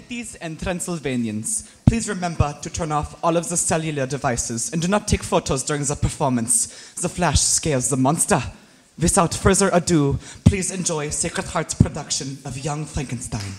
80s and Transylvanians, please remember to turn off all of the cellular devices and do not take photos during the performance. The flash scares the monster. Without further ado, please enjoy Sacred Heart's production of Young Frankenstein.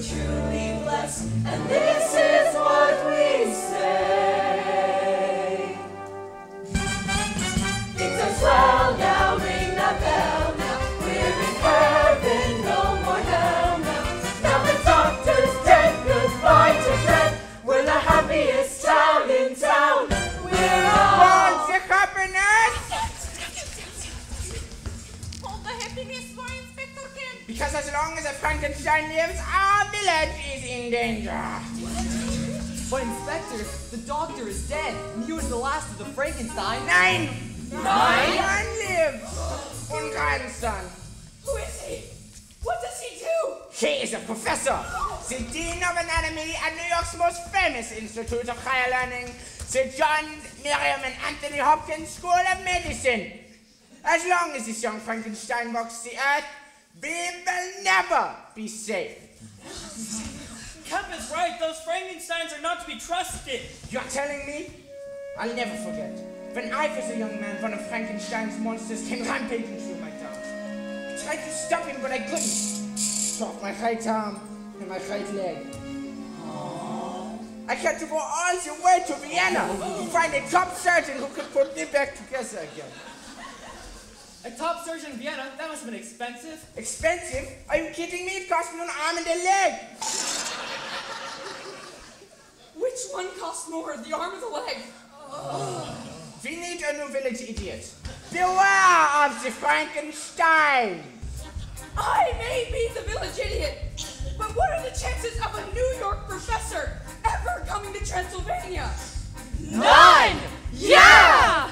Truly blessed, and this danger. But Inspector, the doctor is dead, and he was the last of the Frankenstein. Nine! Nine? One lives! Und keinen son. Who is he? What does he do? He is a professor, the Dean of Anatomy at New York's most famous Institute of Higher Learning, the John, Miriam, and Anthony Hopkins School of Medicine. As long as this young Frankenstein walks the earth, we will never be safe. Kemp is right, those Frankensteins are not to be trusted. You're telling me? I'll never forget. When I was a young man, one of Frankenstein's monsters came rampaging through my town. I tried to stop him, but I couldn't. Broke my right arm and my right leg. I had to go all the way to Vienna to find a top surgeon who could put me back together again. A top surgeon in Vienna? That must have been expensive. Expensive? Are you kidding me? It cost me an arm and a leg. Which one costs more, the arm or the leg? Oh. We need a new village idiot. Beware of the Frankenstein. I may be the village idiot, but what are the chances of a New York professor ever coming to Transylvania? None! Yeah!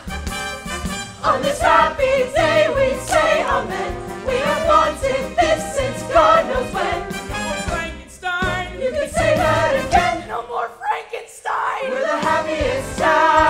On this happy day we say amen. We have wanted this since God knows when. Frankenstein! You can say that again. No more Frankenstein. We're the happiest town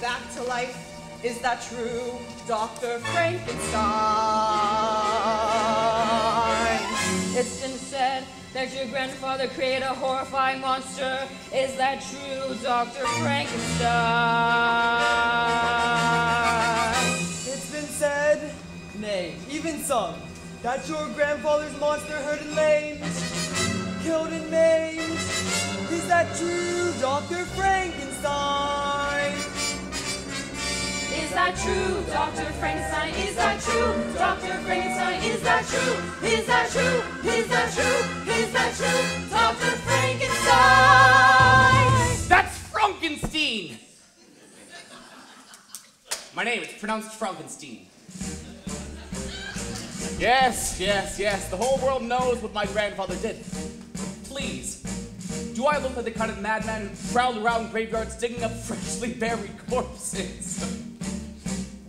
back to life. Is that true, Dr. Frankenstein? It's been said that your grandfather created a horrifying monster. Is that true, Dr. Frankenstein? It's been said, nay, even sung, that your grandfather's monster herd in lanes killed and maimed. Is that true, Dr. Frankenstein? Is that true, Dr. Frankenstein? Is that true, Dr. Frankenstein? Is that true? Is that true? Is that true? Is that true, Dr. Frankenstein? That's Frankenstein! My name is pronounced Frankenstein. Yes, yes, yes, the whole world knows what my grandfather did. Please, do I look like the kind of madman who prowled around graveyards digging up freshly buried corpses?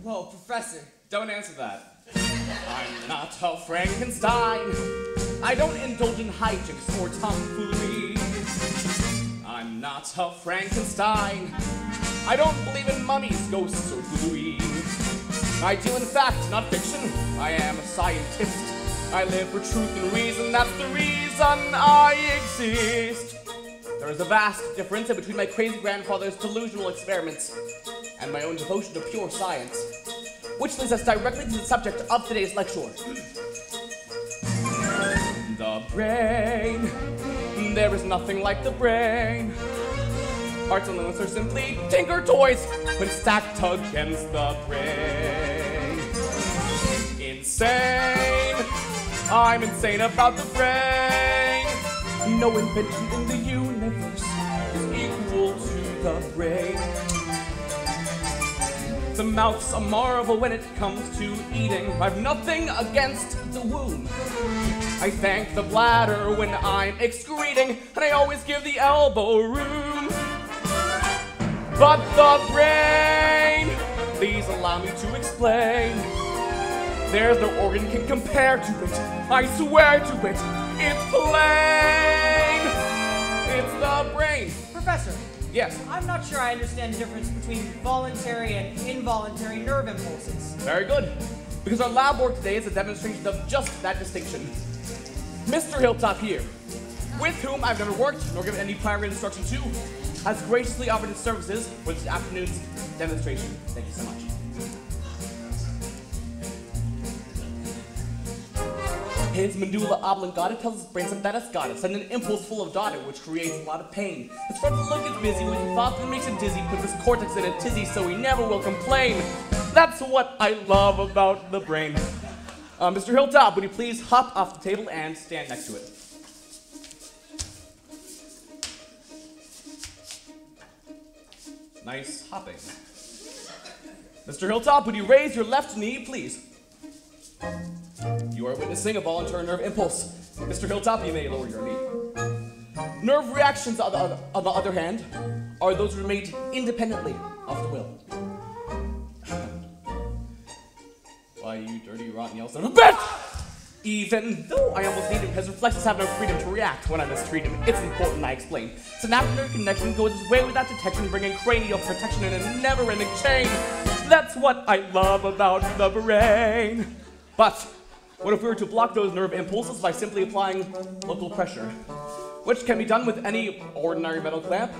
Whoa, Professor. Don't answer that. I'm not a Frankenstein. I don't indulge in hijinks or tomfoolery. I'm not a Frankenstein. I don't believe in mummies, ghosts, or voodoo. I deal in fact, not fiction. I am a scientist. I live for truth and reason. That's the reason I exist. There is a vast difference between my crazy grandfather's delusional experiments and my own devotion to pure science. Which leads us directly to the subject of today's lecture. The brain. There is nothing like the brain. Arts and limits are simply tinker toys when stacked against the brain. Insane. I'm insane about the brain. No invention in the universe is equal to the brain. The mouth's a marvel when it comes to eating. I've nothing against the womb. I thank the bladder when I'm excreting, and I always give the elbow room. But the brain, please allow me to explain. There's no organ can compare to it. I swear to it. It's plain. It's the brain. Professor, Yes, I'm not sure I understand the difference between voluntary and involuntary nerve impulses. very good. Because our lab work today is a demonstration of just that distinction. Mr. Hilltop here, with whom I've never worked nor given any prior instruction to, has graciously offered his services for this afternoon's demonstration. Thank you so much. His medulla oblongata tells his brain something that it's got it, sending an impulse full of data, which creates a lot of pain. His frontal lobe gets busy thoughts that makes him dizzy, puts his cortex in a tizzy so he never will complain. That's what I love about the brain. Uh, Mr. Hilltop, would you please hop off the table and stand next to it? Nice hopping. Mr. Hilltop, would you raise your left knee, please? You are witnessing a voluntary nerve impulse. Mr. Hilltop, you may lower your knee. Nerve reactions, on the, other- on the other hand, are those that are made independently of the will. Why, you dirty, rotten, yellow son of a bitch! Even though I almost need him, his reflexes have no freedom to react when I mistreat him. It's important I explain. Synaptic nerve connection goes its way without detection, bringing cranial protection in a never-ending chain. That's what I love about the brain. But what if we were to block those nerve impulses by simply applying local pressure? Which can be done with any ordinary metal clamp.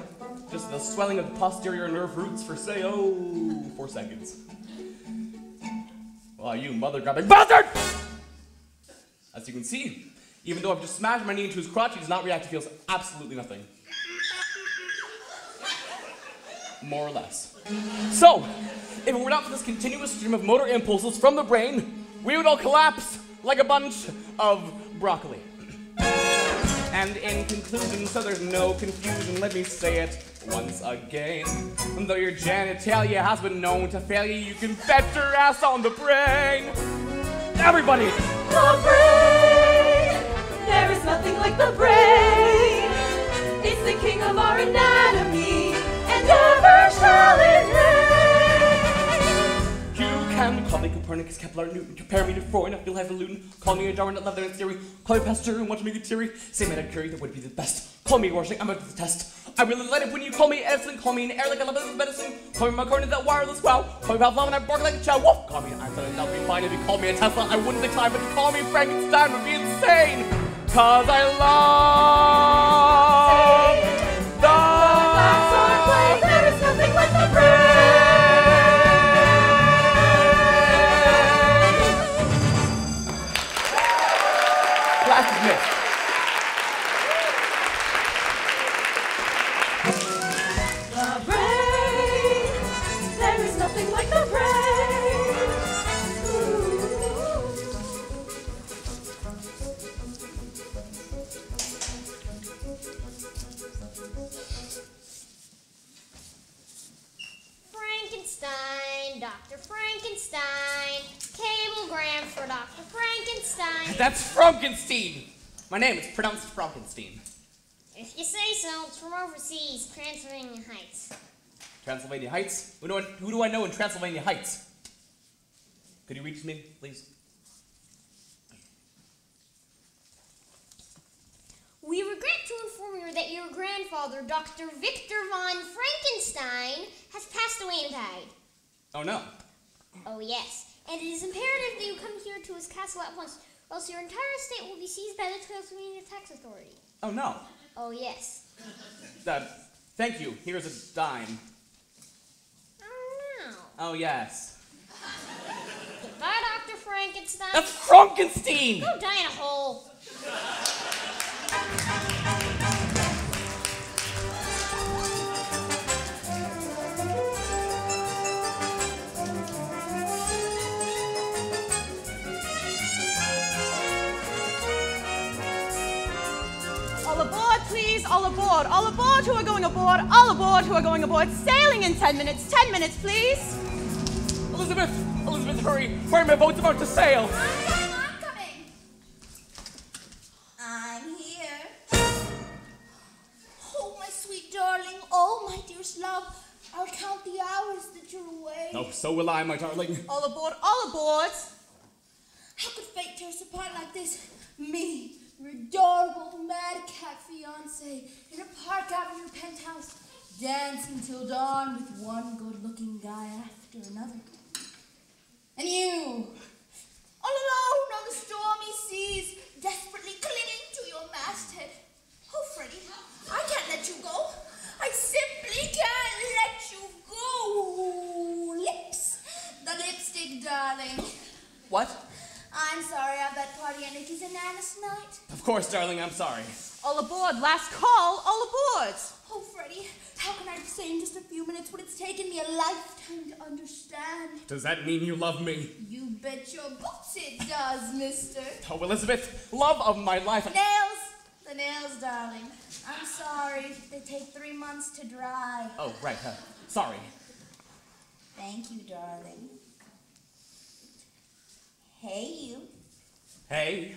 Just the swelling of the posterior nerve roots for, say, oh, four seconds. Well, you mother grabbing bastard! As you can see, even though I've just smashed my knee into his crotch, he does not react. He feels absolutely nothing. More or less. So, if it were not for this continuous stream of motor impulses from the brain, we would all collapse like a bunch of broccoli. And in conclusion, so there's no confusion, let me say it once again. And Though your genitalia has been known to fail you, you can bet your ass on the brain. Everybody! The brain! There is nothing like the brain! It's the king of our anatomy, and never shall it reign! You call me Copernicus, Kepler, Newton, compare me to Freud, I feel highfalutin. Call me a Darwin, leather and theory. Call me Pasteur and watch me get teary. Say Madame Curie, that would be the best. Call me Rorschach, I'm up to the test. I really light it when you call me Edison. Call me an air like I love with medicine. Call me Marconi, that wireless wow. Call me Pavlov and I bark like a chow. Woof. Call me an Einstein, and that'll be fine. If you call me a Tesla, I wouldn't decline. But to call me Frankenstein would be insane. Cause I love That's for Dr. Frankenstein. That's Frankenstein. My name is pronounced Frankenstein. If you say so, it's from overseas, Transylvania Heights. Transylvania Heights. Who do I, who do I know in Transylvania Heights? Could you reach me, please? We regret to inform you that your grandfather, Dr. Victor von Frankenstein, has passed away and died. Oh no. Oh, yes. And it is imperative that you come here to his castle at once, or else your entire estate will be seized by the Tasmania Tax Authority. Oh no. Oh, yes. Uh, thank you. Here's a dime. Oh, no. Oh yes. Goodbye, Dr. Frankenstein. That's Frankenstein. Go die in a hole. Aboard. All aboard who are going aboard. All aboard who are going aboard. Sailing in 10 minutes. 10 minutes, please. Elizabeth, Elizabeth, hurry! Hurry, my boat's about to sail. I'm coming, I'm here. Oh, my sweet darling. Oh, my dearest love. I'll count the hours that you're away. Oh, so will I, my darling. All aboard. All aboard. How could fate tear us apart like this? Me, your adorable madcap fiance, in a Park Avenue penthouse, dancing till dawn with one good-looking guy after another. And you, all alone on the stormy seas, desperately clinging to your masthead. Oh, Freddie, I can't let you go. I simply can't let you go. Lips, the lipstick, darling. What? I'm sorry I'm that party at Nikki's and Anna's night. Of course, darling, I'm sorry. All aboard. Last call. All aboard. Oh, Freddie, how can I say in just a few minutes what it's taken me a lifetime to understand? Does that mean you love me? You bet your boots it does, mister. Oh, Elizabeth, love of my life. Nails! The nails, darling. I'm sorry. They take three months to dry. Oh, right. Uh, sorry. Thank you, darling. Hey, you. Hey,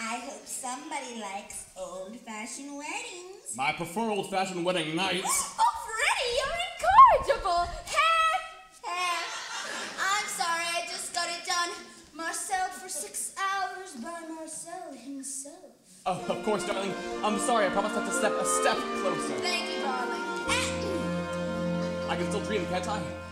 I hope somebody likes old fashioned weddings. I prefer old-fashioned wedding nights. Oh, Freddie, you're incorrigible. Hey, hey. I'm sorry, I just got it done. Marcel for six hours by Marcel himself. Oh, of course, darling. I'm sorry. I promised not to step a step closer. Thank you, darling. I can still dream, can't I?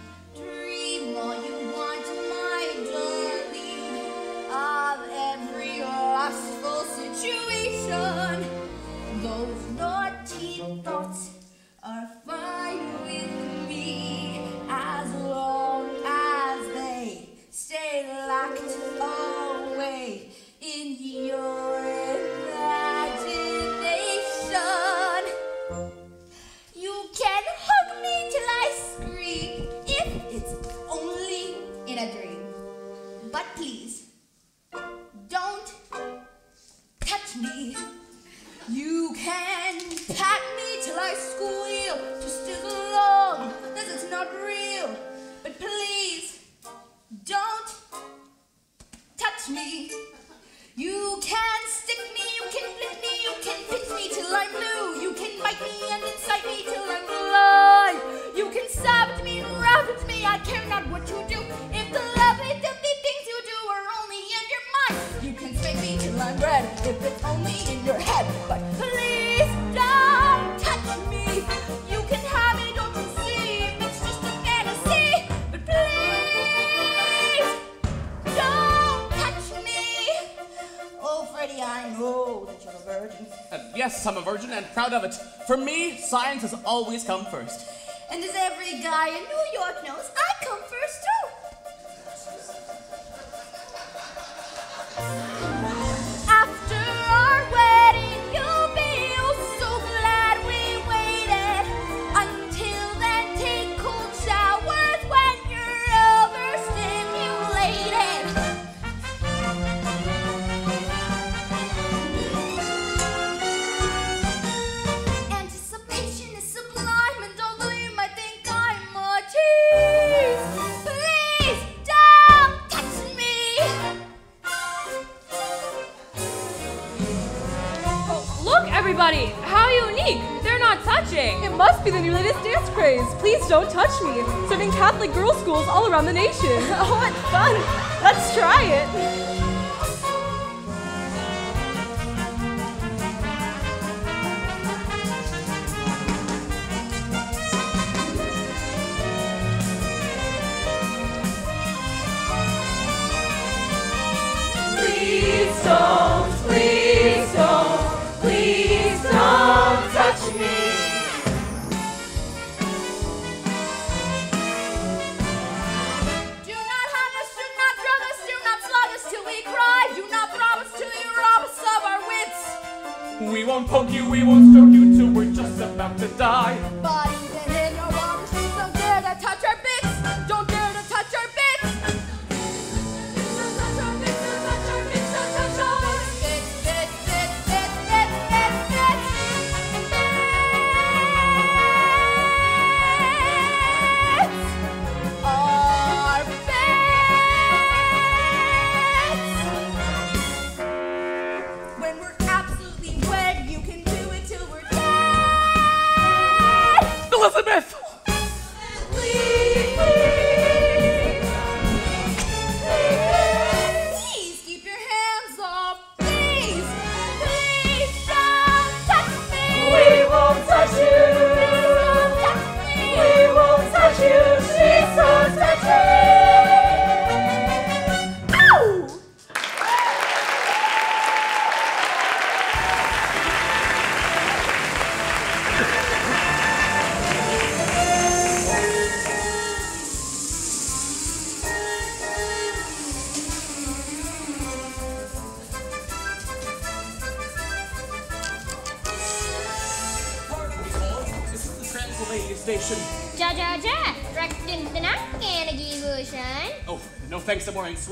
Those naughty thoughts are fine Can pat me till I squeal, just as long as it's not real. But please, don't touch me. You can stick me, you can flip me, you can pinch me till I'm blue. You can bite me and incite me till I'm blind. You can savage me and ravage me, I care not what you do. If the lovely, filthy things you do are only in your mind, you can spank me till I'm red if it's only in your head. But virgin. Uh, yes, I'm a virgin and proud of it. For me, science has always come first. And as every guy in New York knows, I come first too. Catholic girls' schools all around the nation. Oh, what fun! Let's try it.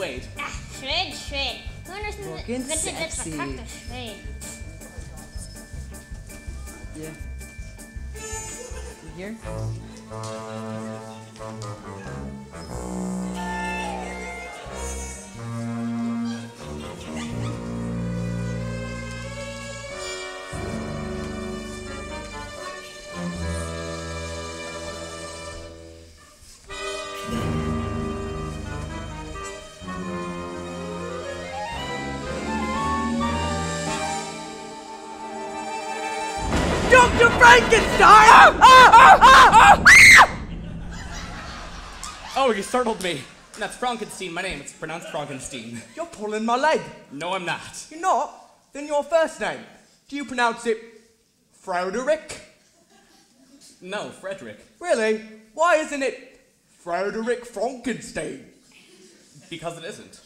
Thanks Frankenstein! Ah, ah, ah, oh, you startled me. That's Frankenstein, my name. It's pronounced Frankenstein. You're pulling my leg. No, I'm not. You're not? Then your first name. Do you pronounce it Frederick? No, Frederick. Really? Why isn't it Frederick Frankenstein? Because it isn't.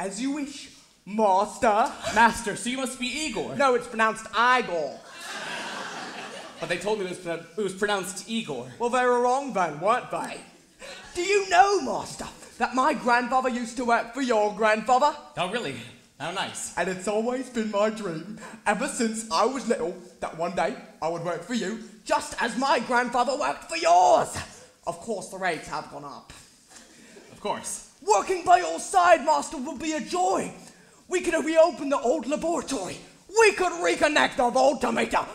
As you wish, master. Master, so you must be Igor. No, it's pronounced Igor. But they told me it was, it was pronounced Igor. Well, they were wrong then, weren't they? Do you know, master, that my grandfather used to work for your grandfather? Oh, really? How nice. And it's always been my dream, ever since I was little, that one day I would work for you, just as my grandfather worked for yours. Of course, the rates have gone up. Of course. Working by your side, master, would be a joy. We could reopen the old laboratory. We could reconnect the voltmeter.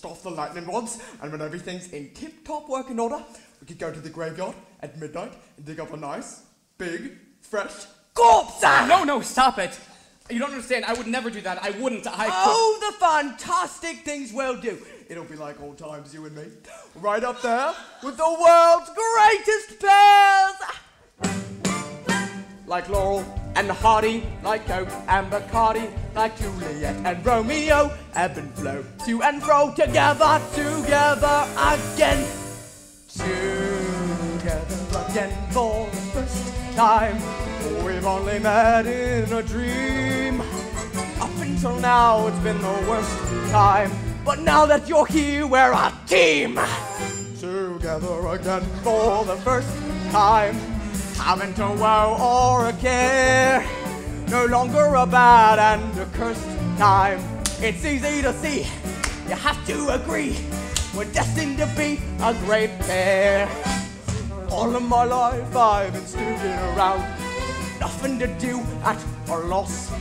Dust off the lightning rods, and when everything's in tip-top working order, we could go to the graveyard at midnight and dig up a nice, big, fresh corpse. Ah, no, no, stop it. You don't understand. I would never do that. I wouldn't. I. Oh, the fantastic things we'll do. It'll be like old times, you and me. Right up there with the world's greatest pairs. Like Laurel and Hardy, like Coke and Bacardi, like Juliet and Romeo, ebb and flow to and fro, together, together again. Together again for the first time. We've only met in a dream. Up until now, it's been the worst time. But now that you're here, we're a team. Together again for the first time. Haven't a woe or a care. No longer a bad and a cursed time. It's easy to see. You have to agree. We're destined to be a great pair. All of my life I've been stewing around. Nothing to do at a loss.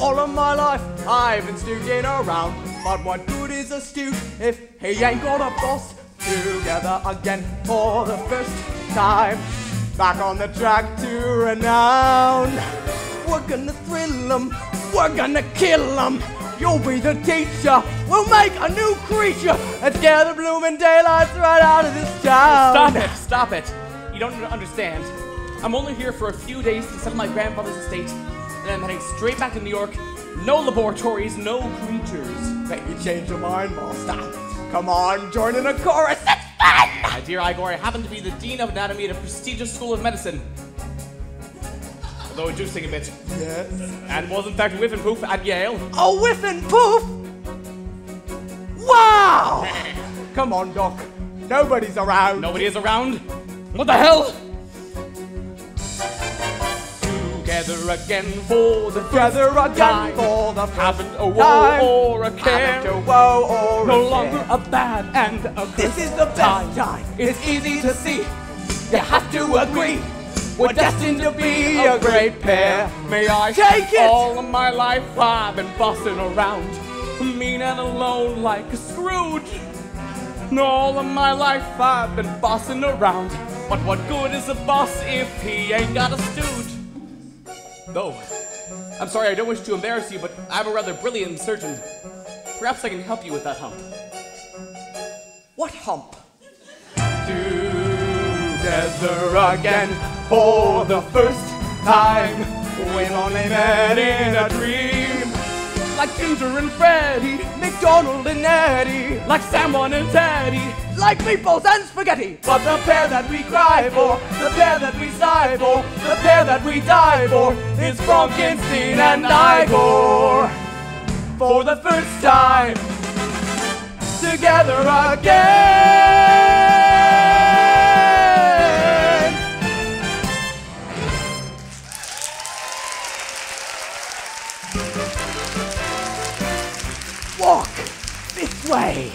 All of my life I've been stewing around. But what good is a stew if he ain't got a boss? Together again for the first time. Back on the track to renown. We're gonna thrill them, we're gonna kill them. You'll be the teacher, we'll make a new creature and scare the blooming daylights right out of this town. Stop it! Stop it! You don't understand. I'm only here for a few days to settle my grandfather's estate, and I'm heading straight back to New York. No laboratories, no creatures. Maybe change your mind, master. Come on, join in a chorus. It's fun! My dear Igor, I happen to be the Dean of Anatomy at a prestigious school of medicine. Although I do sing a bit. Yes. And was in fact Whiffenpoof at Yale. A Whiffenpoof? Wow! Come on, Doc. Nobody's around. Nobody is around. What the hell? Together again for the Together again time. for the Haven't a woe time. or a care. Haven't a woe or no a longer care. a bad and a good This is the best time. It's easy to see. You have to agree. We're destined to be a great pair. May I Take it! All of my life I've been bossing around, mean and alone like a Scrooge. And all of my life I've been bossing around, but what good is a boss if he ain't got a stooge? Though, I'm sorry, I don't wish to embarrass you, but I'm a rather brilliant surgeon. Perhaps I can help you with that hump. What hump? Together again for the first time. We've only met in a dream. Like Ginger and Freddy, MacDonald and Eddy. like Salmon and Teddy. Like meatballs and spaghetti. But the pair that we cry for, the pair that we sigh for, the pair that we die for is Frankenstein and Igor. For the first time, together again. Way.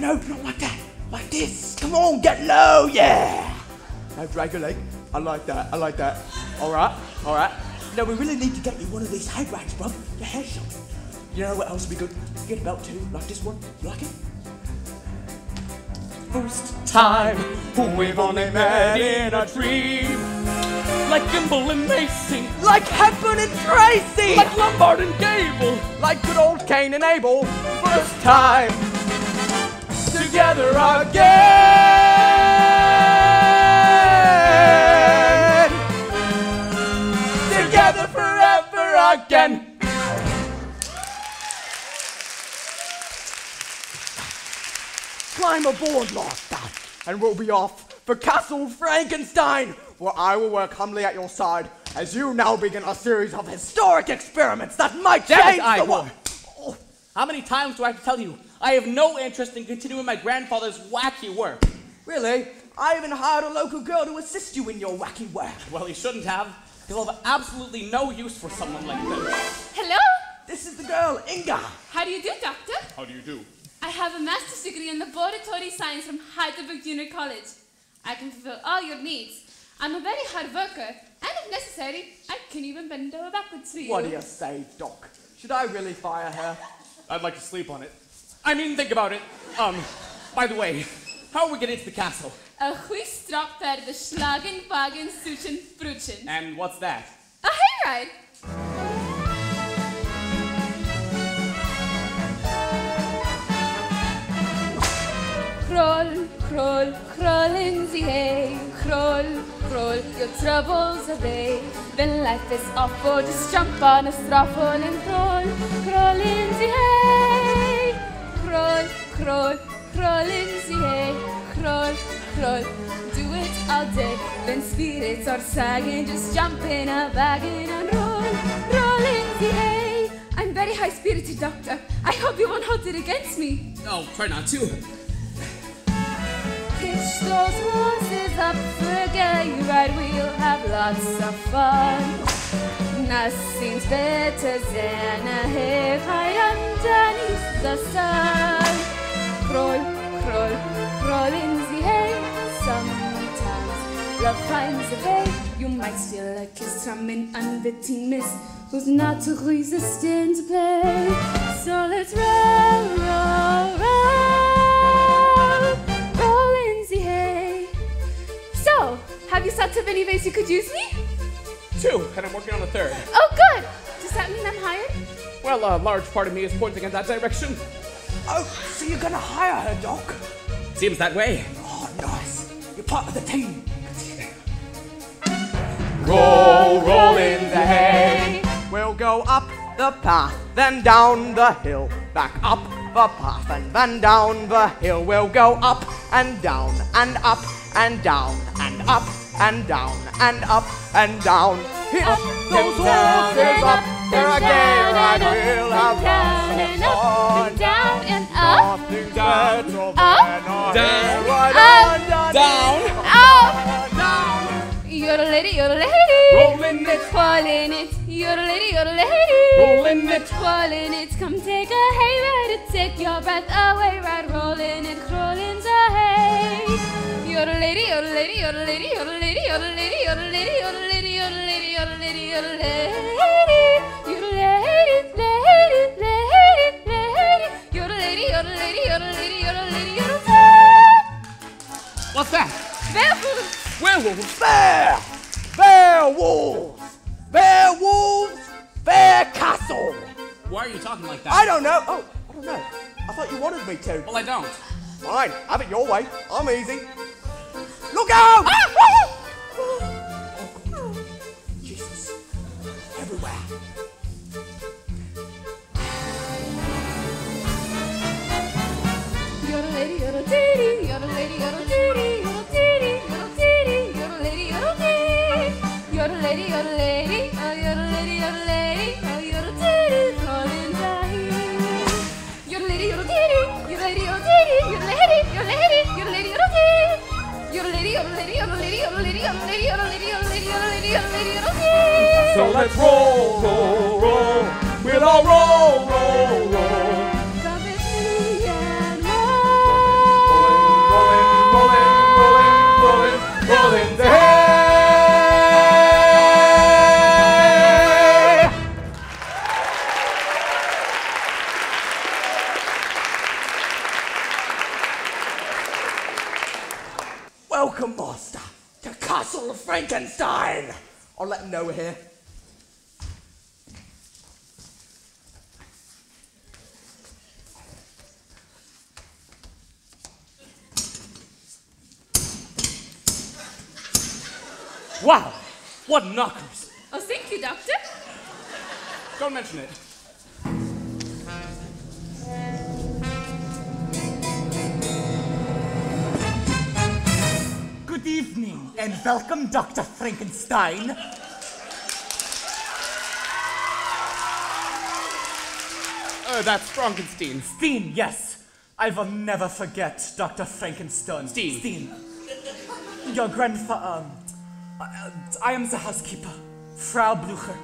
No, not like that. Like this. Come on, get low, yeah. Now drag your leg. I like that. I like that. All right, all right. Now we really need to get you one of these head rags, bro. Your hair's short. You know what else would be good? Get a belt too, like this one. You like it? First time, we've only met in a dream. Like Gimbel and Macy, Like Hepburn and Tracy. like Lombard and Gable. like good old Cain and Abel. First time together again. Together forever again. Climb aboard, Master, and we'll be off for Castle Frankenstein, where I will work humbly at your side as you now begin a series of historic experiments that might Damn it, change the world. Oh, How many times do I have to tell you? I have no interest in continuing my grandfather's wacky work. Really? I even hired a local girl to assist you in your wacky work. Well, he shouldn't have, because I'll have absolutely no use for someone like this. Hello? This is the girl, Inga. How do you do, Doctor? How do you do? I have a master's degree in laboratory science from Heidelberg Junior College. I can fulfill all your needs. I'm a very hard worker, and if necessary, I can even bend over backwards for you. What do you say, Doc? Should I really fire her? I'd like to sleep on it. I mean, think about it. Um, by the way, how are we getting to the castle? A goeie per de slagen, wagen, suchen, brutchen. And what's that? A hayride! Crawl, crawl, in the hay. Crawl, crawl, your troubles away. When life is awful, just jump on a straw and crawl, crawl in the hay. Crawl, crawl, crawl in the hay. Crawl, crawl, do it all day. When spirits are sagging, just jump in a wagon and roll, roll in the hay. I'm very high spirited, Doctor. I hope you won't hold it against me. Oh, try not to. Hitch those horses up for a gay ride, we'll have lots of fun. Nothing's better than a hayride underneath the sun. Crawl, crawl, crawl in the hay. Sometimes love finds a way. You might steal a kiss from an unwitting miss. who's not resistant play. So let's roll, roll, roll, So, have you set up any ways you could use me? Two, and I'm working on a third. Oh, good. Does that mean I'm hired? Well, a large part of me is pointing in that direction. Oh, so you're gonna hire her, Doc? Seems that way. Oh, nice. You're part of the team. Roll, roll in the hay. We'll go up the path, then down the hill, back up the path, and then down the hill. We'll go up and down and up and down and up and down and up and down. Hit up those horses up, they're a gay ride. We'll have down and up and down and up. Down, up, a down, up, underneath Up. down. You're a lady, you're a lady. Rolling it, Twirling it. You're a lady, you're a lady. rolling it. Twirling it. Come take a hay ride to take your breath away. Right, rolling it, crawling the hay. You're a lady, you're a lady, you're a lady, you're a lady, you're a lady, you're a lady, you're a lady, you're a lady, you're a lady, you're a lady. You're a lady, lady, lady, lady. You're a lady, you're a lady, you're a lady, you're a lady, you're a lady. What's that? Werewolf. Werewolf. Bear! Werewolves! Werewolves! Bear Castle! Why are you talking like that? I don't know. Oh, oh I don't know. I thought you wanted me to. Well, I don't. Fine, have it your way. I'm easy. Look out! Oh, Jesus. Everywhere. You're a lady, you're a ditty, you're a lady, you're a ditty, So let's roll, roll, roll. We'll all roll, roll, roll. I'll let him know we're here. Wow, what knockers. Oh, thank you, Doctor. Don't mention it. Good evening and welcome, Dr. Frankenstein. That's Frankenstein. Steen, yes. I will never forget Dr. Frankenstein. Steen. Steen. Your grandfather. Um, uh, I am the housekeeper, Frau Blucher.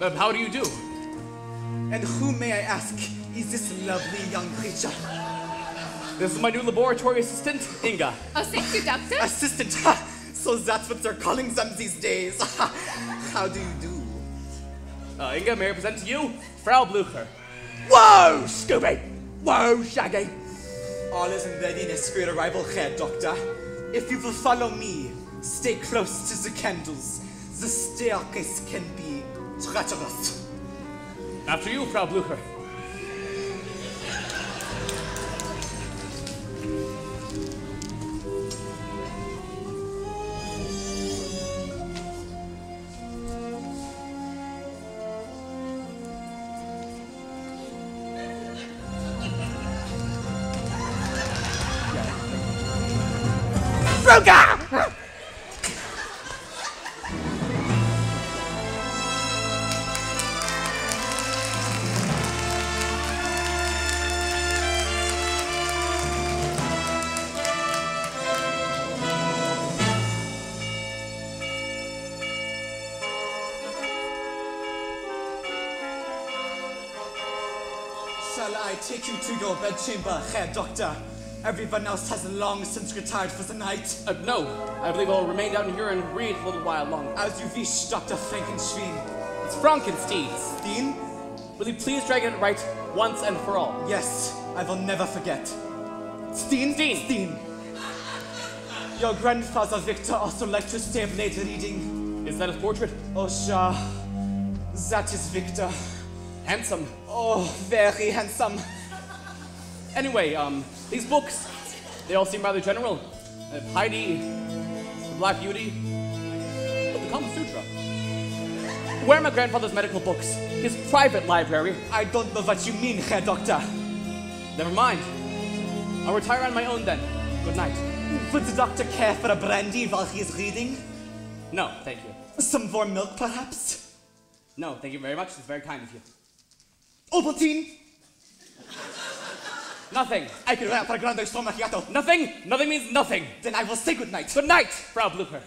Uh, how do you do? And who, may I ask, is this lovely young creature? This is my new laboratory assistant, Inga. Oh, thank you, Doctor. Assistant. So that's what they're calling them these days. How do you do? Uh, Inga, may I present to you Frau Blucher. Whoa, Scooby! Whoa, Shaggy! All is in readiness for your arrival here, Doctor. If you will follow me, stay close to the candles. The staircase can be treacherous. After you, Frau Blucher. Take you to your bedchamber, Herr Doctor? Everyone else has long since retired for the night. Uh, no, I believe I'll remain down here and read a little while longer. As you wish, Dr. Frankenstein. It's Frankenstein. Steen? Will you please drag it right once and for all? Yes, I will never forget. Steen? Steen. Steen. Your grandfather Victor also liked to stay up late reading. Is that his portrait? Oh, sure. That is Victor. Handsome. Oh, very handsome. Anyway, um, these books, they all seem rather general. Heidi, The Black Beauty, the Kama Sutra. Where are my grandfather's medical books? His private library. I don't know what you mean, Herr Doctor. Never mind. I'll retire on my own then. Good night. Would the doctor care for a brandy while he's reading? No, thank you. Some warm milk, perhaps? No, thank you very much. It's very kind of you. Ovaltine? Nothing. I could rap for a grande extra macchiato. Nothing? Nothing means nothing. Then I will say good night. Good night, Frau Blucher.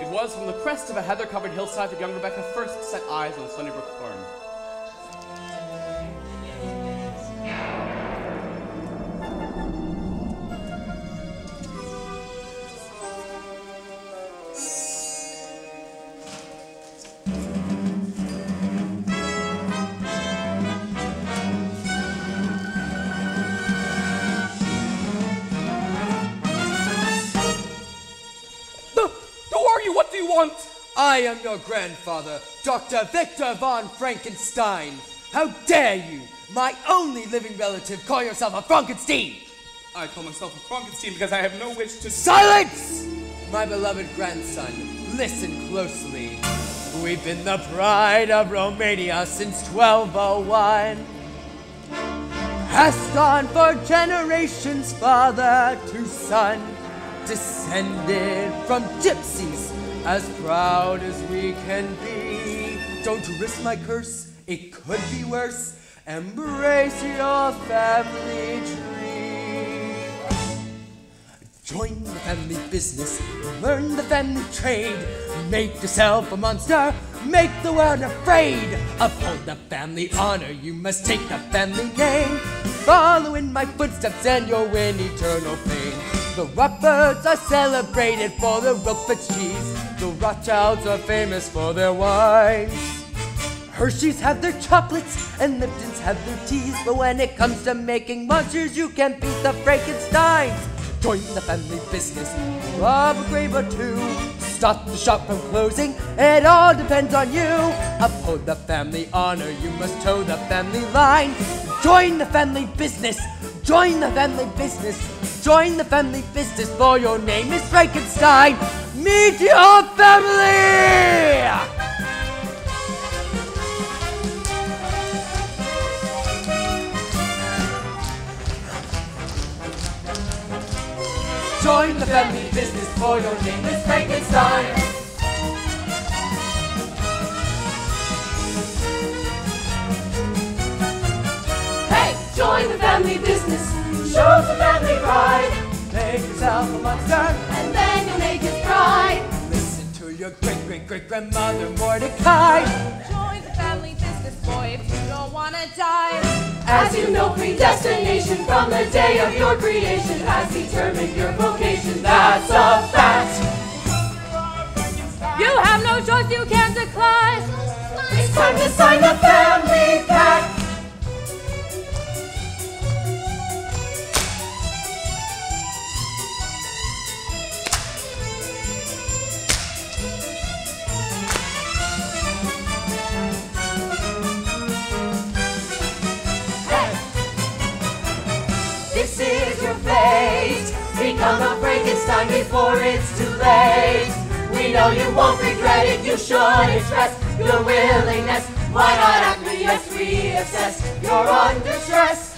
It was from the crest of a heather-covered hillside that young Rebecca first set eyes on Sunnybrook Farm. You? What do you want? I am your grandfather, Dr. Victor von Frankenstein. How dare you, my only living relative, call yourself a Frankenstein? I call myself a Frankenstein because I have no wish to. Silence! My beloved grandson, listen closely. We've been the pride of Romania since 1201. Passed on for generations, father to son. Descended from gypsies, as proud as we can be. Don't risk my curse, it could be worse. Embrace your family tree. Join the family business, learn the family trade. Make yourself a monster, make the world afraid. Uphold the family honor, you must take the family name. Follow in my footsteps and you'll win eternal fame. The Rutherfords are celebrated for their Rutherford cheese. The Rothschilds are famous for their wines. Hershey's have their chocolates and Lipton's have their teas. But when it comes to making monsters, you can't beat the Frankensteins. Join the family business, rob a grave or two. Stop the shop from closing, it all depends on you. Uphold the family honor, you must toe the family line. Join the family business, join the family business, join the family business, for your name is Frankenstein. Meet your family! Join the family business for your name is Frankenstein. Hey, join the family business. Show some family pride. Make yourself a monster. And then you'll make his pride. Listen to your great great great grandmother Mordecai. Join the family business, boy, if you don't wanna die. As you know, predestination from the day of your creation has determined your vocation. That's a fact. You have no choice, you can't decline. It's time to sign the family fate. Become a Frankenstein before it's too late. We know you won't regret it. You should express your willingness. Why not acquiesce? Reassess. You're under stress.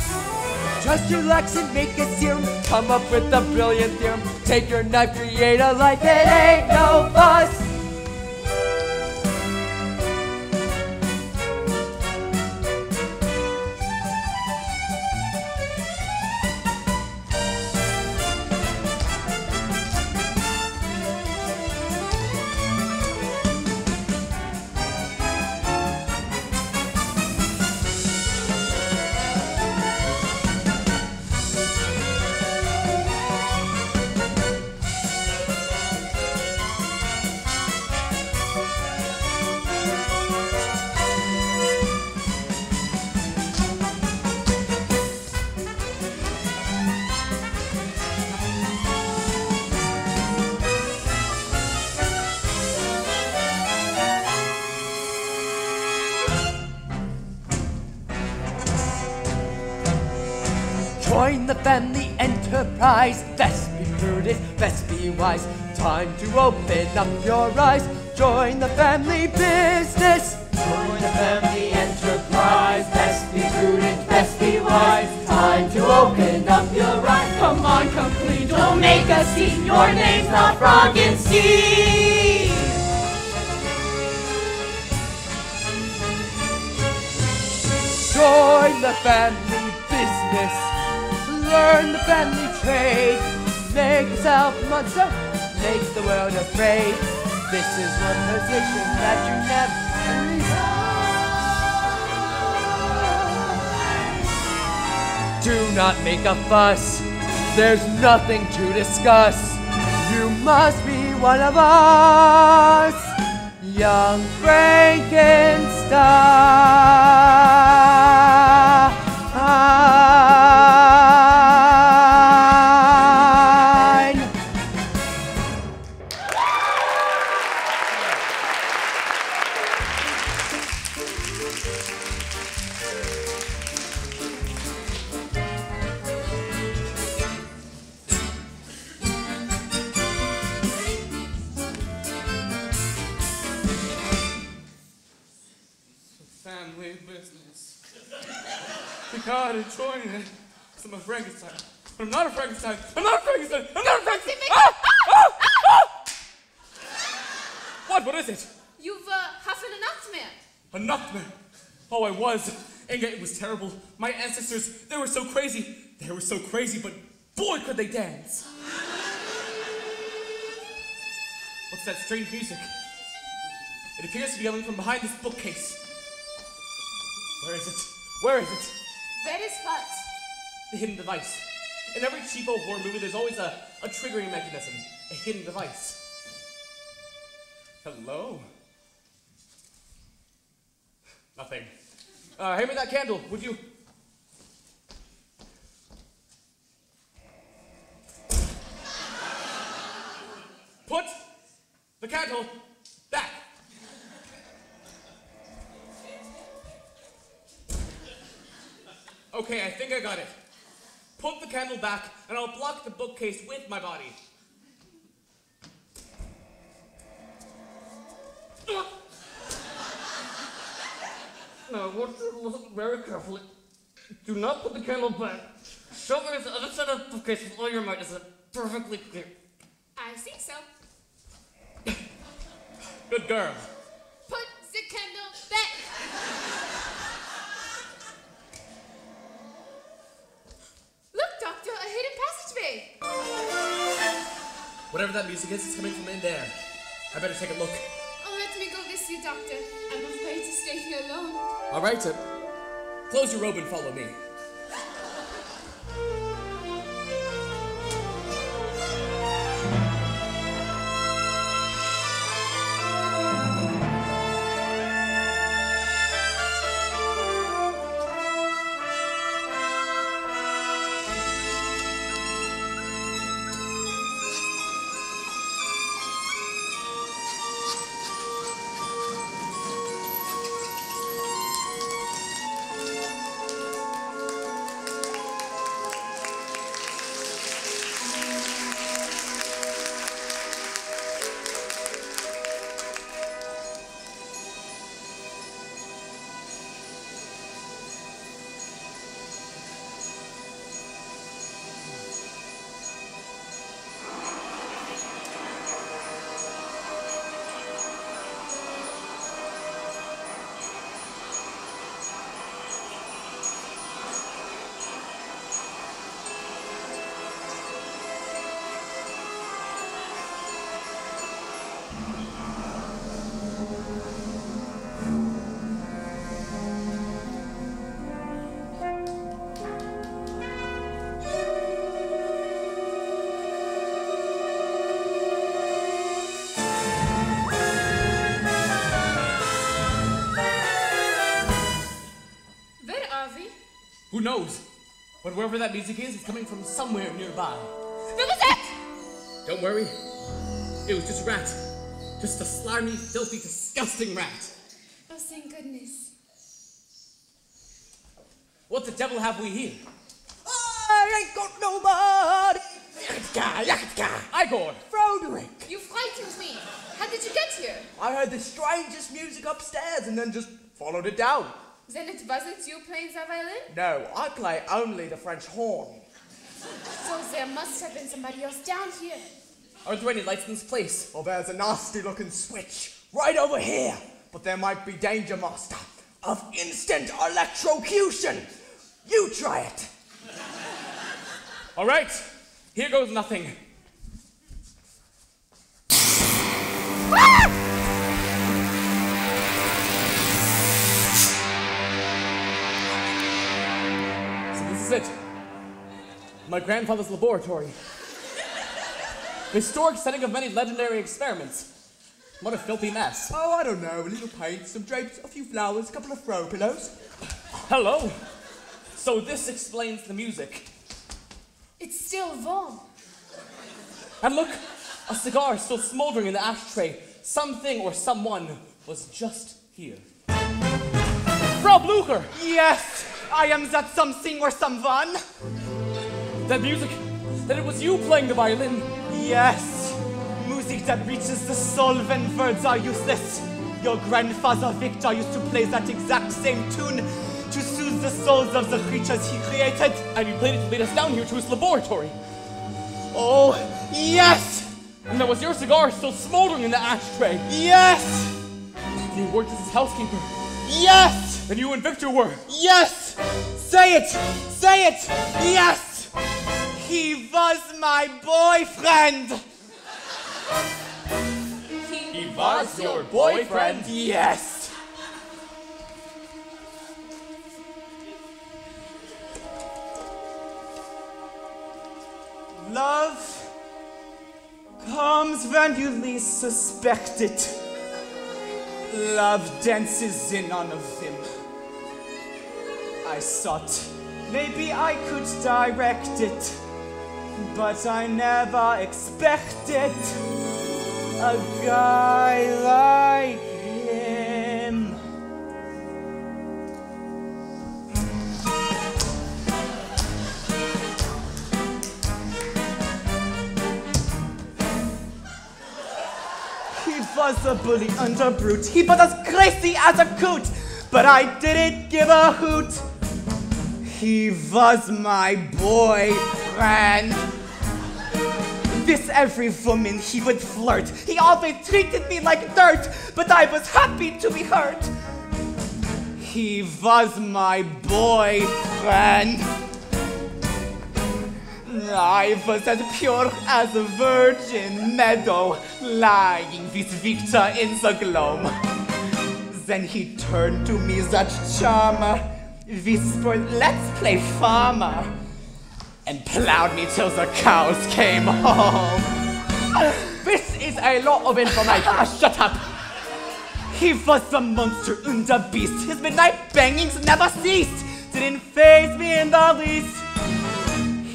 Just relax and make a serum. Come up with a brilliant theorem. Take your knife, create a life. It ain't no fuss. Open up your eyes. Join the family business. Join the family enterprise. Best be prudent, best be wise. Time to open up your eyes. Come on, complete, don't make a scene. Your name's not Froggenstein. Join the family business. Learn the family trade. Make yourself a monster. Make the world afraid. This is one position that you never resign. Do not make a fuss. There's nothing to discuss. You must be one of us. Young Frankenstein. Was. And yet it was terrible. My ancestors, they were so crazy. They were so crazy, but boy, could they dance. What's that strange music? It appears to be coming from behind this bookcase. Where is it? Where is it? Where is what? The hidden device. In every cheapo horror movie, there's always a, a triggering mechanism, a hidden device. Hello? Nothing. Uh, hand me that candle, would you? Put the candle back. Okay, I think I got it. Put the candle back, and I'll block the bookcase with my body. Now, I want you to listen very carefully. Do not put the candle back. Show me the other side of the bookcase with all your might. Is it perfectly clear? I think so. Good girl. Put the candle back. Look, Doctor, a hidden passageway. Whatever that music is, it's coming from in there. I better take a look. Oh, let me go with you, Doctor. I'm afraid to stay here alone. All right, uh, close your robe and follow me. Who knows? But wherever that music is, it's coming from somewhere nearby. What was that? Don't worry. It was just a rat. Just a slimy, filthy, disgusting rat. Oh, thank goodness. What the devil have we here? I I ain't got nobody. Igor! Froderick! You frightened me. How did you get here? I heard the strangest music upstairs and then just followed it down. Then it wasn't you playing the violin? No, I play only the French horn. So there must have been somebody else down here. Are there any lights in this place? Well, there's a nasty looking switch right over here. But there might be danger, Master, of instant electrocution. You try it. All right, here goes nothing. Ah! Is it. My grandfather's laboratory. Historic setting of many legendary experiments. What a filthy mess. Oh, I don't know. A little paint, some drapes, a few flowers, a couple of throw pillows. Hello. So this explains the music. It's still warm. And look, a cigar still smoldering in the ashtray. Something or someone was just here. Frau Blucher! Yes, I am that something or someone. That music, that it was you playing the violin. Yes, music that reaches the soul when words are useless. Your grandfather Victor used to play that exact same tune to soothe the souls of the creatures he created. And you played it to lead us down here to his laboratory. Oh, yes! And there was your cigar still smoldering in the ashtray. Yes! You worked as his housekeeper. Yes! And you and Victor were. Yes! Say it! Say it! Yes! He was my boyfriend! He was your boyfriend? Yes! Love comes when you least suspect it. Love dances in on a whim. I thought maybe I could direct it, but I never expected a guy like was a bully and a brute. He was as crazy as a coot, but I didn't give a hoot. He was my boyfriend. This every woman he would flirt. He always treated me like dirt, but I was happy to be hurt. He was my boyfriend. I was as pure as a virgin meadow, lying with Victor in the gloam. Then he turned to me, that charmer, whispered, Let's play farmer, and plowed me till the cows came home. This is a lot of information. Shut up! He was the monster and the beast. His midnight bangings never ceased. Didn't phase me in the least.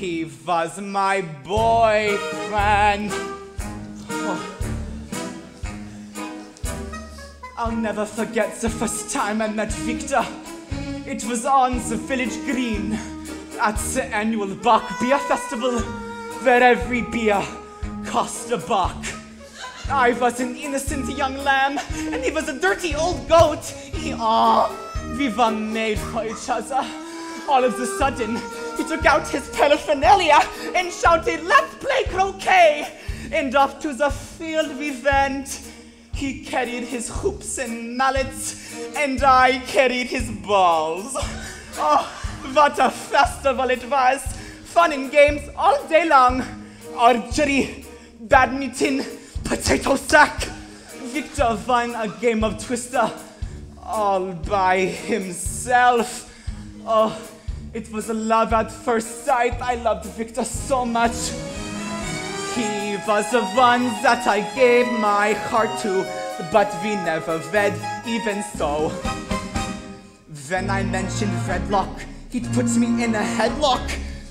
He was my boyfriend. Oh. I'll never forget the first time I met Victor. It was on the village green at the annual Bock Beer Festival, where every beer cost a buck. I was an innocent young lamb, and he was a dirty old goat. He, aw, ah, we were made for each other. All of a sudden, he took out his paraphernalia and shouted, Let's play croquet! And off to the field we went. He carried his hoops and mallets, and I carried his balls. Oh, what a festival it was! Fun and games all day long. Archery, badminton, potato sack. Victor won a game of Twister all by himself. Oh, it was a love at first sight. I loved Victor so much. He was the one that I gave my heart to, but we never wed, even so. When I mentioned wedlock, he put me in a headlock.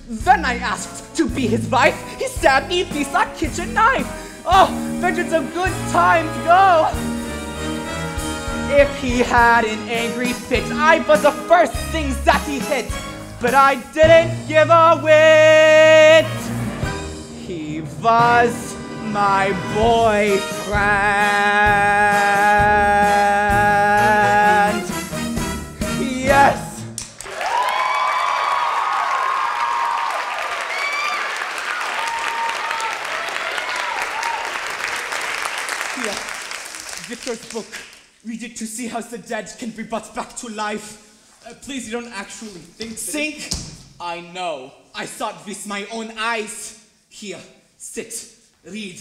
Then I asked to be his wife. He stabbed me with a kitchen knife. Oh, but it's a good time to go. If he had an angry fit, I was the first thing that he hit. But I didn't give a whit. He was my boyfriend. Yes. Here, Victor's book. Read it to see how the dead can be brought back to life. Uh, please, you don't actually think Think? I know. I saw it with my own eyes. Here, sit, read.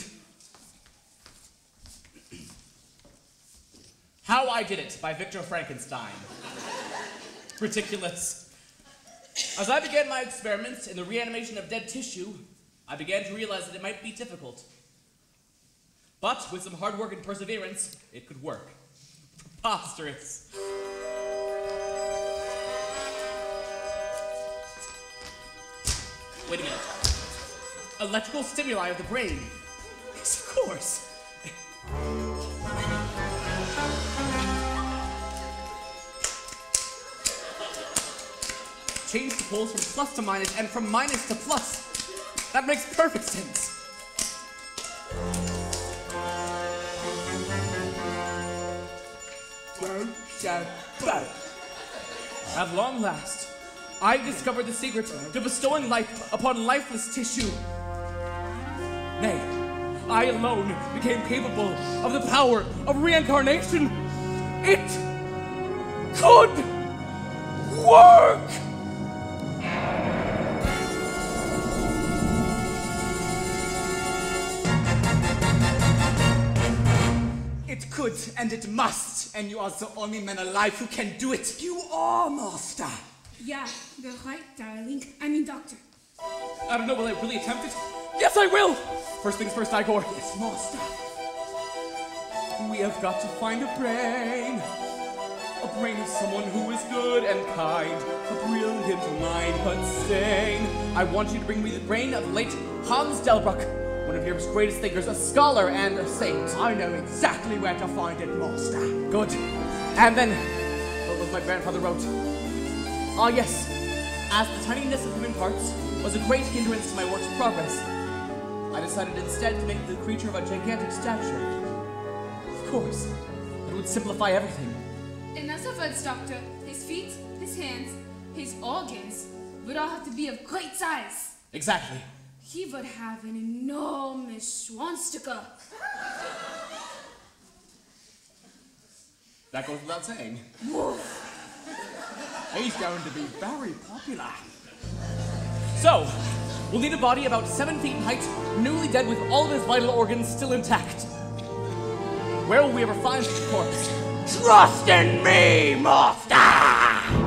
How I Did It by Victor Frankenstein. Ridiculous. As I began my experiments in the reanimation of dead tissue, I began to realize that it might be difficult. But with some hard work and perseverance, it could work. Preposterous. Wait a minute. Electrical stimuli of the brain. Yes, of course. Change the poles from plus to minus and from minus to plus. That makes perfect sense. At long last, I discovered the secret to bestowing life upon lifeless tissue. Nay, I alone became capable of the power of reincarnation. It could work! It could and it must, and you are the only man alive who can do it. You are, Master. Yeah, you're right, darling. I mean, doctor. I don't know, will I really attempt it? Yes, I will! First things first, Igor. Yes, Master. We have got to find a brain. A brain of someone who is good and kind. A brilliant mind, but sane. I want you to bring me the brain of the late Hans Delbruck, one of Europe's greatest thinkers, a scholar and a saint. I know exactly where to find it, Master. Good. And then, what was my grandfather wrote? Ah, yes. As the tininess of human parts was a great hindrance to my work's progress, I decided instead to make the creature of a gigantic stature. Of course, it would simplify everything. In other words, doctor, his feet, his hands, his organs would all have to be of great size. Exactly. He would have an enormous Schwanzstucker. That goes without saying. He's going to be very popular. So, we'll need a body about seven feet in height, newly dead with all of his vital organs still intact. Where will we ever find such a corpse? Trust in me, Master!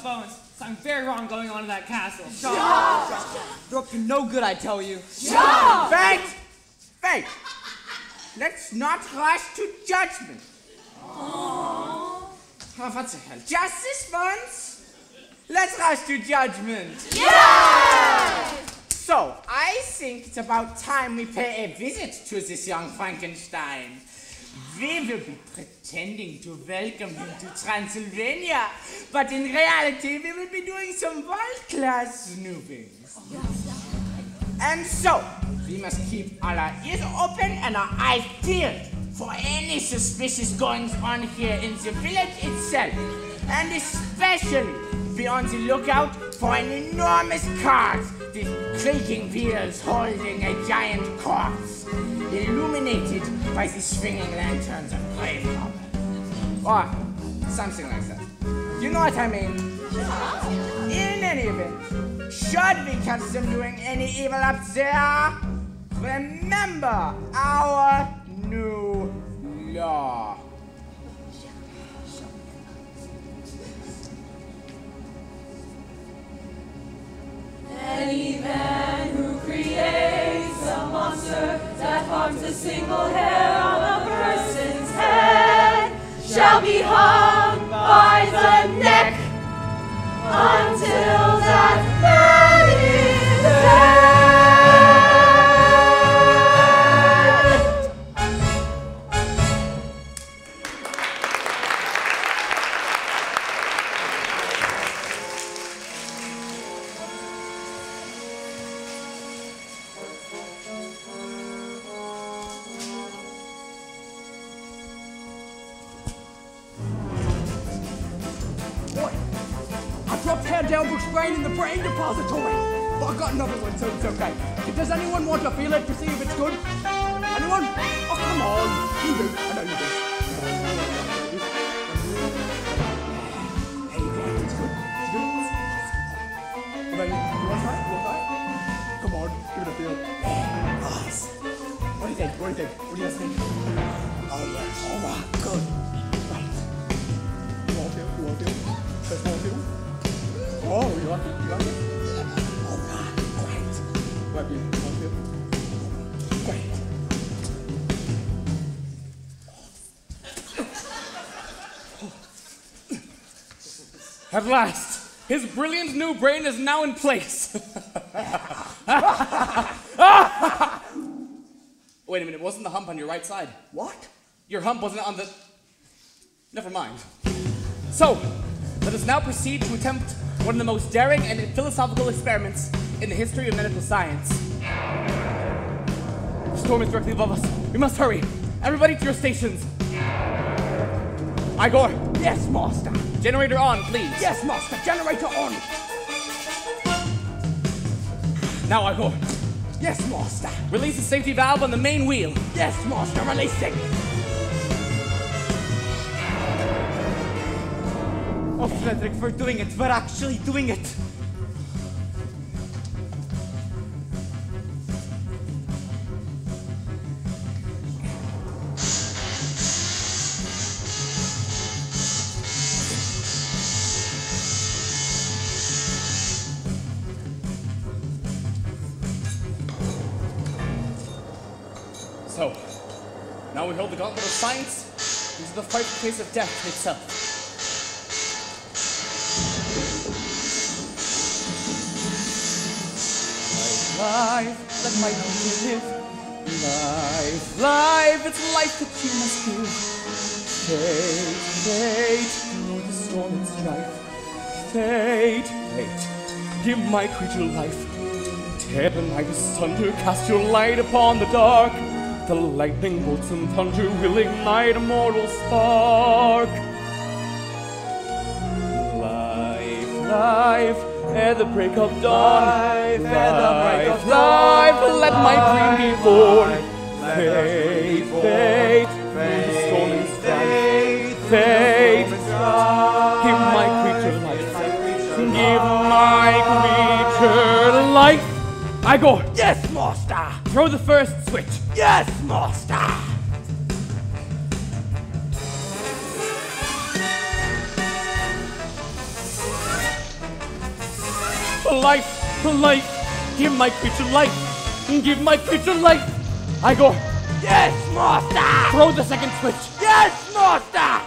Can feel it in my bones. Something very wrong going on in that castle. You're up to no good, I tell you. Wait! Wait! Let's not rush to judgment. Oh, what the hell? Just this once? Let's rush to judgment. Yeah! So, I think it's about time we pay a visit to this young Frankenstein. We will be pretending to welcome him to Transylvania, but in reality, we will be doing some world-class snoopings. And so, we must keep our ears open and our eyes peeled for any suspicious goings on here in the village itself. And especially be on the lookout for an enormous cart with creaking wheels holding a giant corpse, illuminated by the swinging lanterns of grave. Or something like that. You know what I mean? In any event, should we catch them doing any evil up there, remember our new law. Any man who creates a monster that harms a single hair on a person's head shall be hung by the neck until that man is dead. His brilliant new brain is now in place. Wait a minute, wasn't the hump on your right side? What? Your hump wasn't on the. Never mind. So, let us now proceed to attempt one of the most daring and philosophical experiments in the history of medical science. The storm is directly above us. We must hurry. Everybody to your stations. Igor. Yes, master. Generator on, please. Yes, master. Generator on. Now, I go. Yes, master. Release the safety valve on the main wheel. Yes, master. Releasing. Oh, Frederick, we're doing it. We're actually doing it. So, now we hold the gauntlet of science into the fight in case of death itself. Life, life, let my people live. Life, life, it's life that you must give. Fate, fate, through the storm and strife. Fate, fate, give my creature life. Tear the night asunder, cast your light upon the dark. The lightning bolts and thunder will ignite a mortal spark. Life, life, ere the break of dawn. Life, ere the break of life, dawn. let my dream be born. let the Fate, dream be fate, born. through the storm and Fate, strife. through the Fate, storm and strife. give my creature life. Give my creature life. I go. Yes, master. Throw the first switch. Yes, master. Life, life, give my creature life. Give my creature life. I go. Yes, master. Throw the second switch. Yes, master.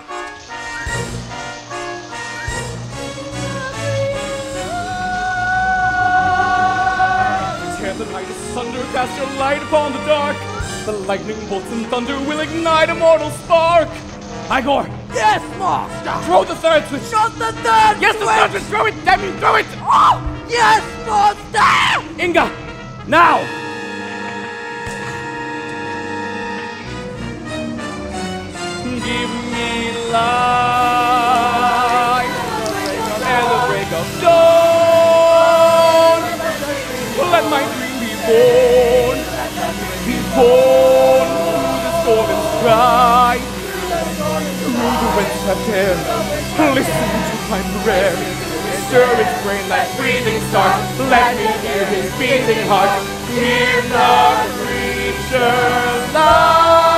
Tear the night asunder, cast your light upon the dark. The lightning bolts and thunder will ignite a mortal spark. Igor, Yes, master. throw the third switch. Not the third. Yes, the third switch. Throw it, damn you, throw it. Oh, yes, master. Inga, now. Give me life and the break of dawn. Let my dream be born, be born and strife, through the wind swept air. Listen to my prayer. Stir its brain like breathing start. Let me hear his beating heart. Give the creature life.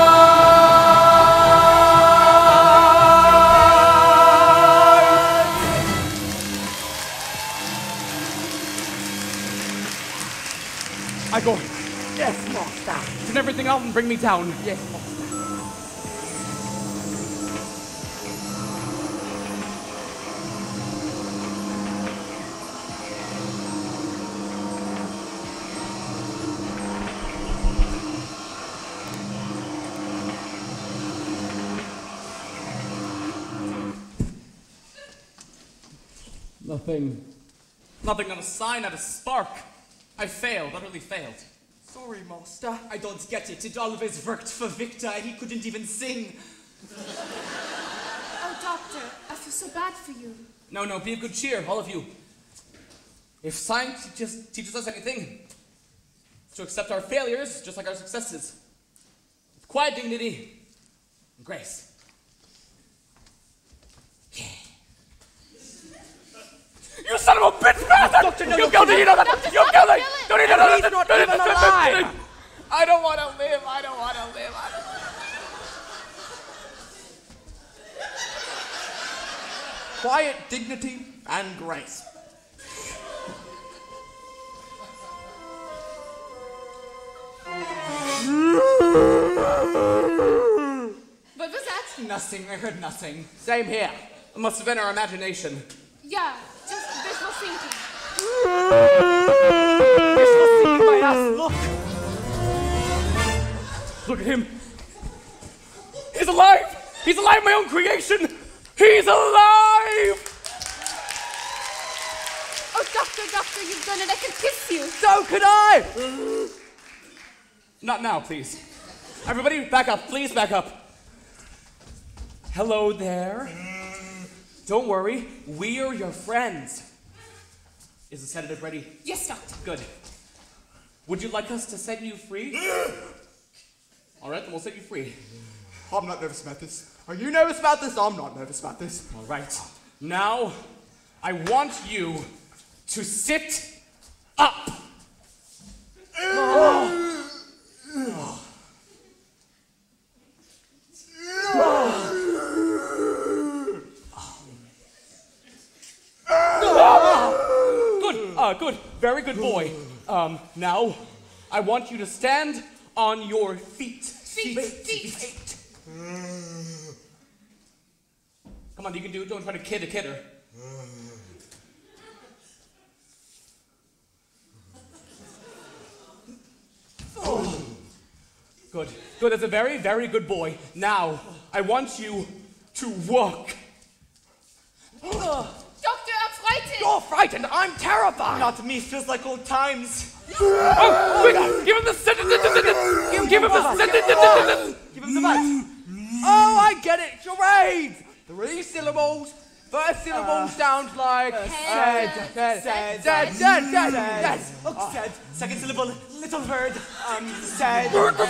Master. turn everything out and bring me down. Yes, master. Nothing. Nothing, not a sign, not a spark. I failed, utterly failed. Sorry, master. I don't get it. It always worked for Victor. And he couldn't even sing. Oh, Doctor, I feel so bad for you. No, no, be of good cheer, all of you. If science just teaches us anything, it's to accept our failures just like our successes. With quiet dignity and grace. You son of a bitch, bastard! Doctor, no, you don't killed kill me, you it. know that! Doctor, You stop killed it. Don't need to He's not even alive. I don't want to live, I don't want to live, I don't Quiet dignity and grace. What was that? Nothing. I heard nothing. Same here. It must have been our imagination. Yeah, just visual thinking. Wishful thinking, my ass. Look. Look at him. He's alive! He's alive, my own creation! He's alive! Oh, Doctor, Doctor, you've done it. I can kiss you. So could I! Not now, please. Everybody, back up. Please back up. Hello there. Don't worry, we're your friends. Is the sedative ready? Yes, Doctor. Good. Would you like us to set you free? All right, then we'll set you free. I'm not nervous about this. Are you nervous about this? I'm not nervous about this. All right. Now, I want you to sit up. Good, uh, good, very good boy. Um, now, I want you to stand on your feet. Feet, feet. feet. Come on, you can do it. Don't try to kid a kidder. Good. Good. That's a very, very good boy. Now, I want you to walk. Frightened. You're frightened. I'm terrified. Not me. Feels like old times. Oh, quick! Give him the sentence! Give him the sentence! Give him the mic. Oh, I get it. Charades. Three syllables. First syllable sounds like said, said, said, said, said, said, said. Said. Second syllable. Little bird. Um, said. Wait, wait,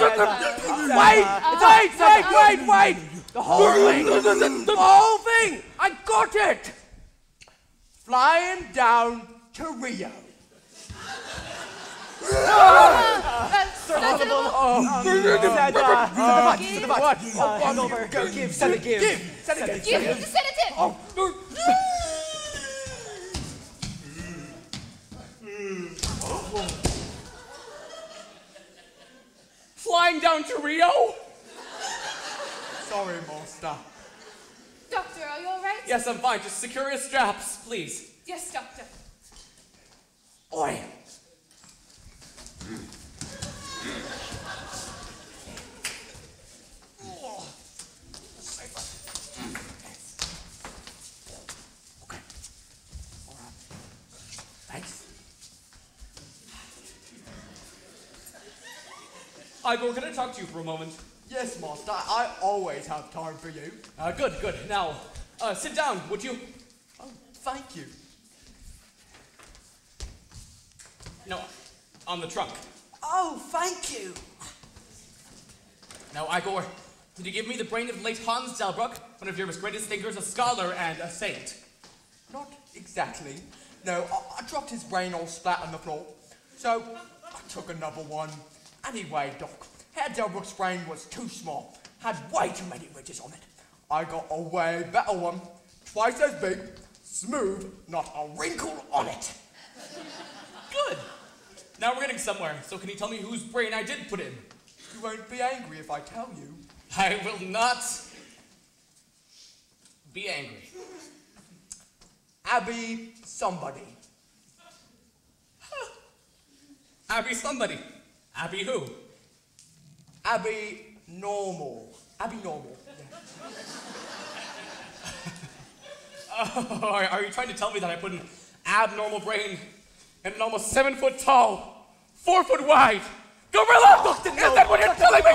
wait, wait, wait. The whole thing. The whole thing. I got it. Flying down to Rio. Third syllable. Said. To the mic. To the mic. What? Hangover. Go. Give. Said it. Give. Give. Said it. Give him the sedative. Flying down to Rio? Sorry, master. Doctor, are you all right? Yes, I'm fine. Just secure your straps, please. Yes, Doctor. Oi. Okay. Alright. Thanks. Igor, can I talk to you for a moment? Yes, master. I always have time for you. Uh, good, good. Now, uh, sit down, would you? Oh, thank you. No, on the trunk. Oh, thank you. Now, Igor, did you give me the brain of late Hans Delbruck, one of Europe's greatest thinkers, a scholar, and a saint? Not exactly. No, I, I dropped his brain all splat on the floor. So I took another one. Anyway, Doc, Herr Delbruck's brain was too small. Had way too many ridges on it. I got a way better one. Twice as big, smooth, not a wrinkle on it. Good. Now we're getting somewhere. So can you tell me whose brain I did put in? You won't be angry if I tell you. I will not be angry. Abby somebody. Abby somebody. Abby who? Abby normal. Abby normal. Oh, are are you trying to tell me that I put an abnormal brain in an almost seven foot tall, four foot wide gorilla? Is that what you're telling me?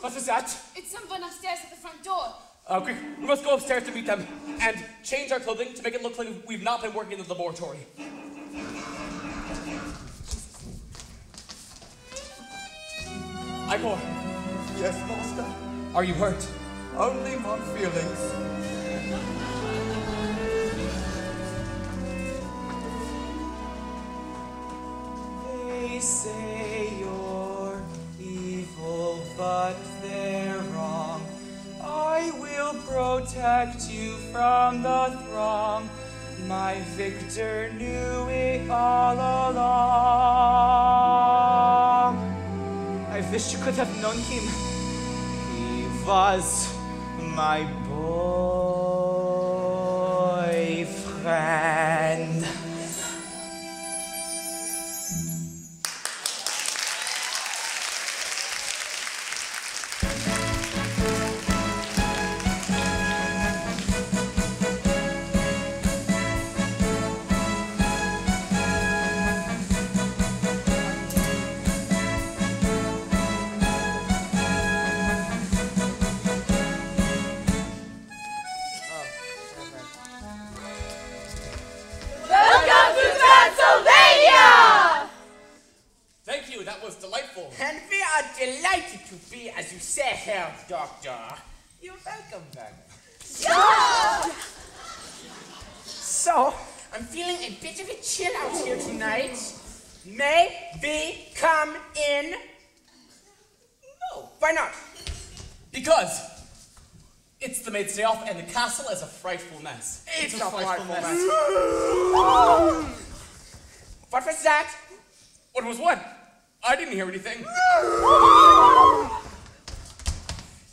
What is that? It's someone upstairs at the front door. Uh, quick, we must go upstairs to meet them and change our clothing to make it look like we've not been working in the laboratory. Igor, Yes, master. are you hurt? Only my feelings. They say you're evil, but they're wrong. I will protect you from the throng. My Victor knew it all along. I wish you could have known him. Was my boyfriend. Day off and the castle is a frightful mess. It's a a frightful mess. What was that? What was what? I didn't hear anything.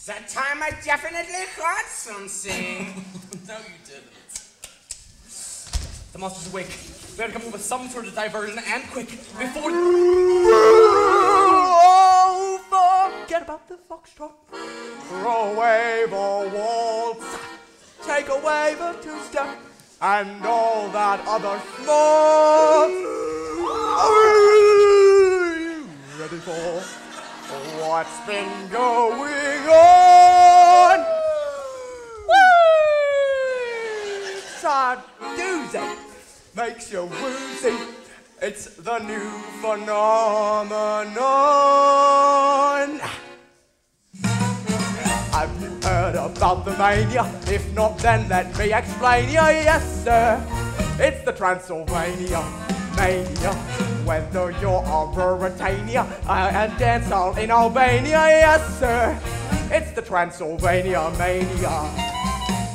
That time I definitely heard something. no, you didn't. The monster's awake. We gotta come up with some sort of diversion and quick before. Oh, forget about the foxtrot. Throw away the waltz. Take away the two-step. And all that other you ready for what's been going on? Whee! It's a doozy. Makes you woozy. It's the new phenomenon. About the mania? If not, then let me explain ya. Yes, sir. It's the Transylvania mania. Whether you're a Ruritania uh, and dance all in Albania, yes, sir. It's the Transylvania mania.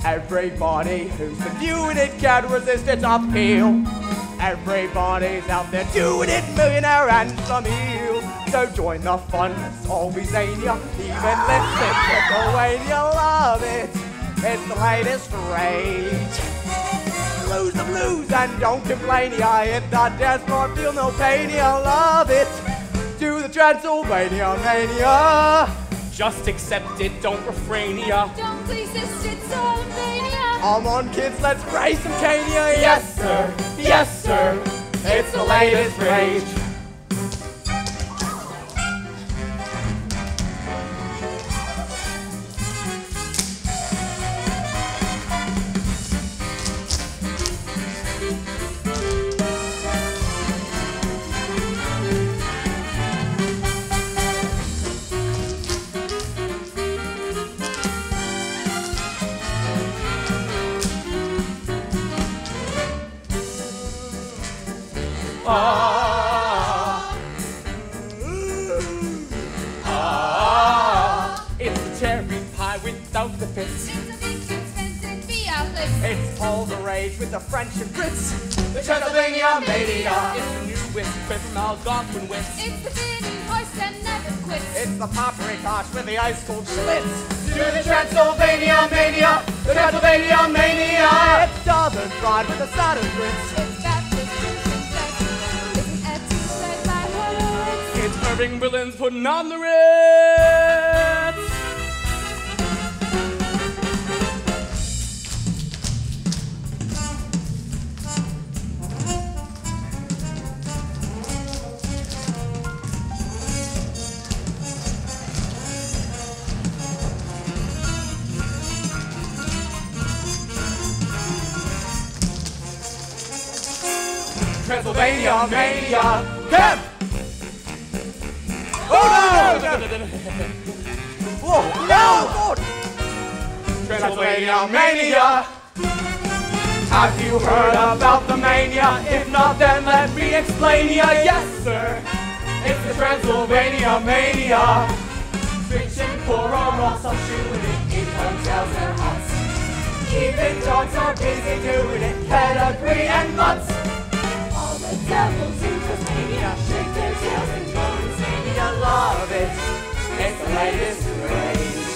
Everybody who's viewing it can't resist its appeal. Everybody's out there doing it, millionaire and some heel. So join the fun, it's always zania. Even listen to the way you love it. It's the latest rage. Lose the blues and don't complain. Ya hit the dance floor, feel no pain. You love it. Do the Transylvania mania. Just accept it, don't refrain ya. Don't resist, it's Albania. Come on, kids, let's raise some cania. Yes, sir. Yes, sir. It's the latest rage. Ah. Ah. It's the cherry pie without the pits. It's a big expensive be out It's all the rage with the French and Brits. The Transylvania Mania. It's the new whisper from Algonquin wits. It's the beating horse that never quits. It's the paprikash with the ice cold Schlitz. To the Transylvania Mania. The Transylvania Mania. It's Southern Pride with the Saturn Grits. Irving Berlin's putting on the Ritz. Transylvania Mania. Come! Whoa, no! Transylvania Mania. Have you heard about the mania? If not, then let me explain ya. Yes, sir. It's the Transylvania Mania. Fiction for a Ross, I'm shooting in hotels and huts. Even dogs are busy doing it. Pedigree and mutts. All the devils it. It's the latest rage.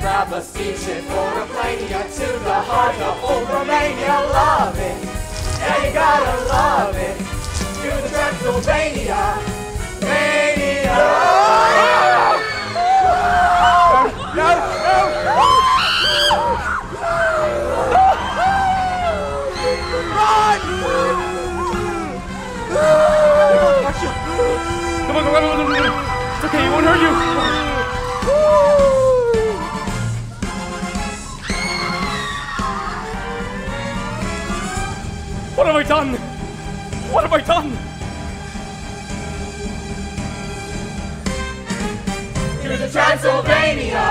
Grab a steamship or a plane, you're to the heart of old Romania. Love it. Yeah, you gotta love it. To the Transylvania Mania. No, no, Come on, come on, come on, come on. Okay, it won't hurt you. What have I done? What have I done? To the Transylvania